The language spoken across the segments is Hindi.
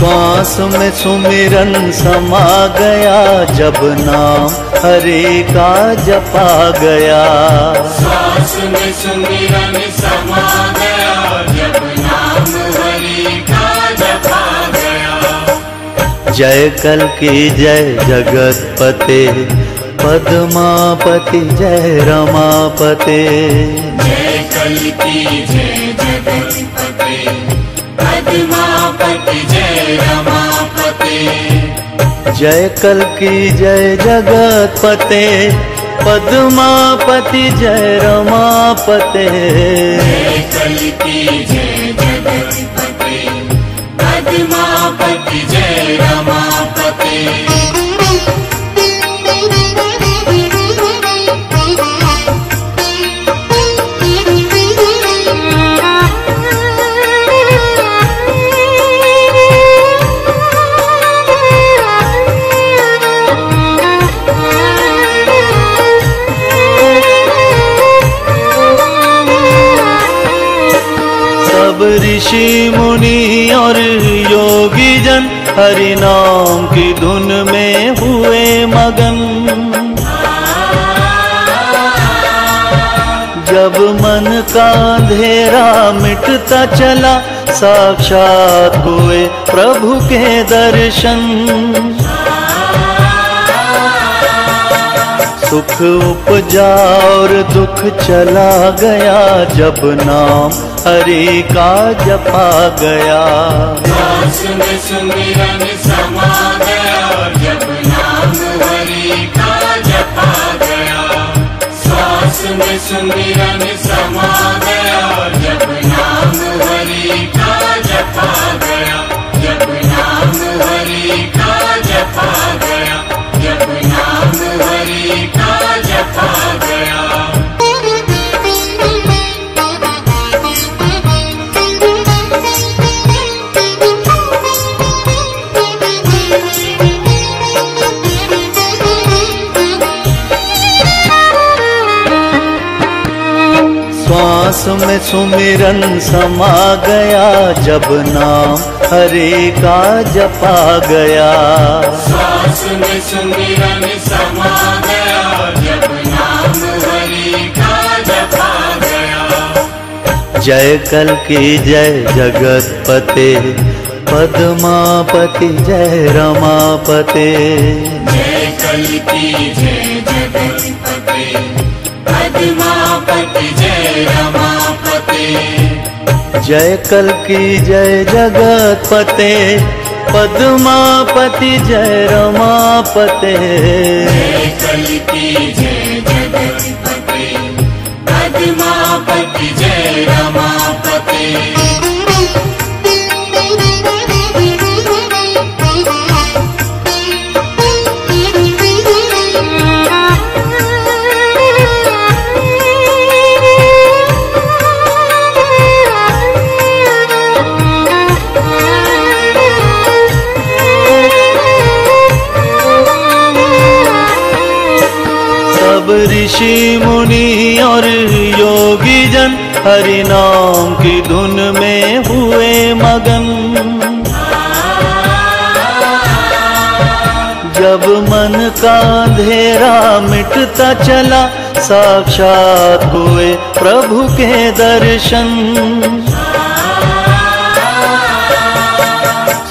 श्वास में सुमिरन समा गया जब नाम हरे का जपा गया। श्वास में सुमिरन समा गया जब नाम हरि का जपा गया। जय कल की जय जगत पते पद्मापति जय रमापते। जय कल की जय जगतपते। पद्मापति जय रमापते। जय कल की जय जगत पते पद्मापति जय रमापते। जय कल की जय जगतपते पद्मापति जय रमापते। ऋषि मुनि और योगी जन हरि नाम की धुन में हुए मगन। जब मन का अंधेरा मिटता चला, साक्षात हुए प्रभु के दर्शन। सुख उपजा और दुख चला गया जब नाम हरि का जपा गया। में सुमिरन समा गया जब नाम हरि का जपा गया श्वास में सुमिरन समा गया श्वास में सुमिरन समा गया जब नाम हरे का जपा गया। श्वास में सुमिरन समा गया जब नाम हरि का जपा गया। जय कल की जय जगत पते पद्मापति जय रमापते। जय कल की जय जगतपते पद्मापति जय जय कल की जय जगत पते पद्मापति जय रमापते। जय कल की जय जगतपते। पद्मापति जय रमापते। सब ऋषि मुनि और योगी जन हरि नाम की धुन में हुए मगन। जब मन का अंधेरा मिटता चला, साक्षात हुए प्रभु के दर्शन।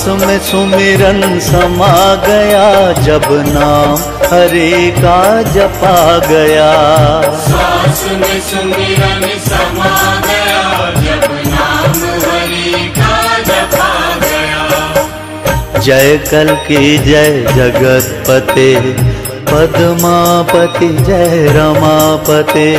सांस में सुमिरन समा गया जब नाम हरे का जपा गया। सांस में सुमिरन समा गया जब नाम हरे का जपा गया। जय कल की जय जगत पते पद्मापति जय रमापते।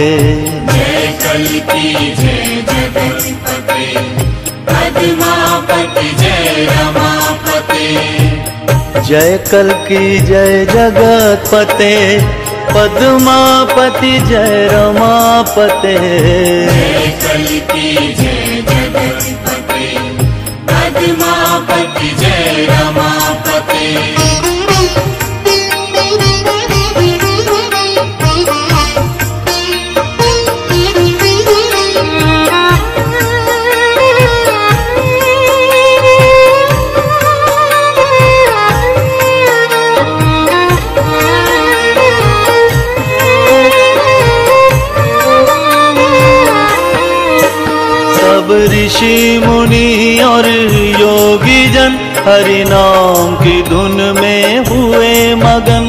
जय कल की जय जगत पते पद्मापति जय रमापते। जय कल की जय जगतपते पद्मापति जय रमापते। जय कल की जय जगतपते पद्मापति जय रमापते। ऋषि मुनि और योगी जन हरि नाम की धुन में हुए मगन।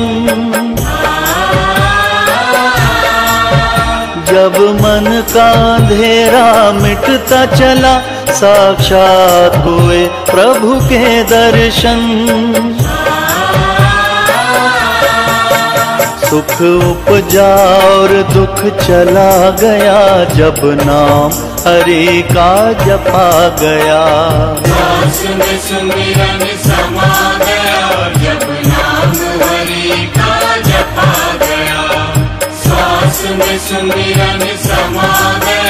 जब मन का अंधेरा मिटता चला, साक्षात हुए प्रभु के दर्शन। सुख उपजा और दुख चला गया, जब नाम हरि का जपा गया। सुन सुन समा गया समा गया।